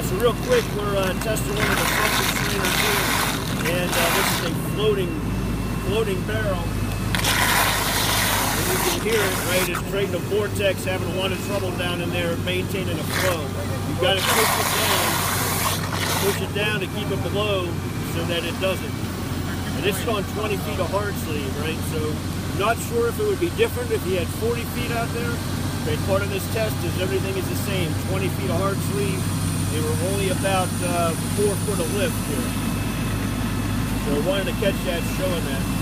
Uh, so real quick, we're uh, testing one of the pressure strainers here, and uh, this is a floating, floating barrel. And you can hear it, right? It's creating a vortex, having a lot of trouble down in there, maintaining a flow. You've got to push it down, push it down to keep it below so that it doesn't. And this is on 20 feet of hard sleeve, right? So not sure if it would be different if you had 40 feet out there. Okay, part of this test is everything is the same. 20 feet of hard sleeve. They were only about uh, four foot of lift here. So I wanted to catch that showing that.